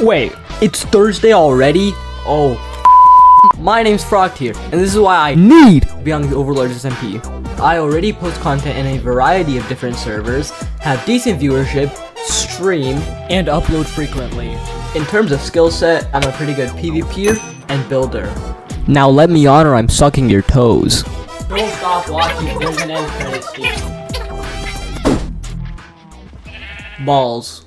Wait, it's Thursday already? Oh, my name's FrogTier, and this is why I need Beyond the Overlord's SMP. I already post content in a variety of different servers, have decent viewership, stream, and upload frequently. In terms of skill set, I'm a pretty good PvPer and builder. Now let me honor. I'm sucking your toes. Don't stop watching, there's. Balls.